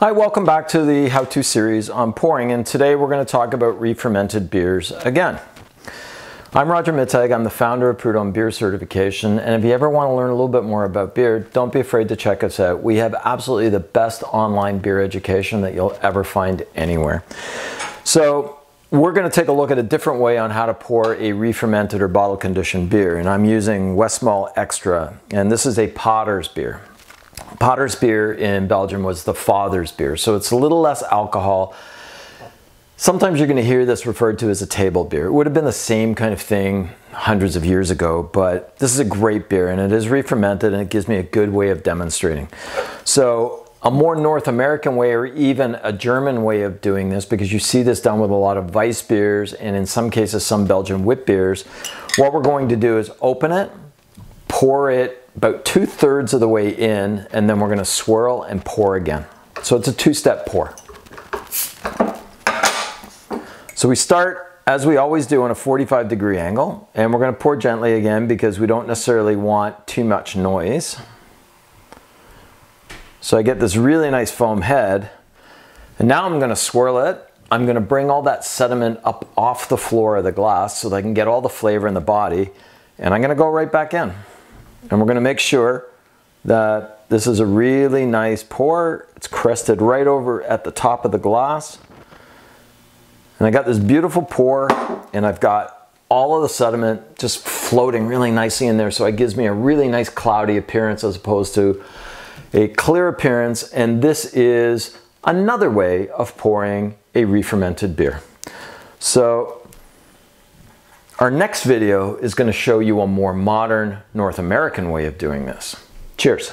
Hi, welcome back to the how-to series on pouring and today we're going to talk about re-fermented beers again. I'm Roger Mittag, I'm the founder of Prud'homme Beer Certification and if you ever want to learn a little bit more about beer, don't be afraid to check us out. We have absolutely the best online beer education that you'll ever find anywhere. So we're going to take a look at a different way on how to pour a re-fermented or bottle conditioned beer and I'm using Westmalle Extra and this is a Pater's beer. Pater's beer in Belgium was the father's beer. So it's a little less alcohol. Sometimes you're going to hear this referred to as a table beer. It would have been the same kind of thing hundreds of years ago, but this is a great beer and it is re-fermented and it gives me a good way of demonstrating. So a more North American way or even a German way of doing this because you see this done with a lot of Weiss beers and in some cases some Belgian wit beers. What we're going to do is open it, pour it about two thirds of the way in and then we're gonna swirl and pour again. So it's a two-step pour. So we start, as we always do, on a 45 degree angle and we're gonna pour gently again because we don't necessarily want too much noise. So I get this really nice foam head and now I'm gonna swirl it. I'm gonna bring all that sediment up off the floor of the glass so that I can get all the flavor in the body and I'm gonna go right back in. And we're gonna make sure that this is a really nice pour. It's crested right over at the top of the glass. And I got this beautiful pour and I've got all of the sediment just floating really nicely in there. So it gives me a really nice cloudy appearance as opposed to a clear appearance. And this is another way of pouring a re-fermented beer. So our next video is going to show you a more modern North American way of doing this. Cheers.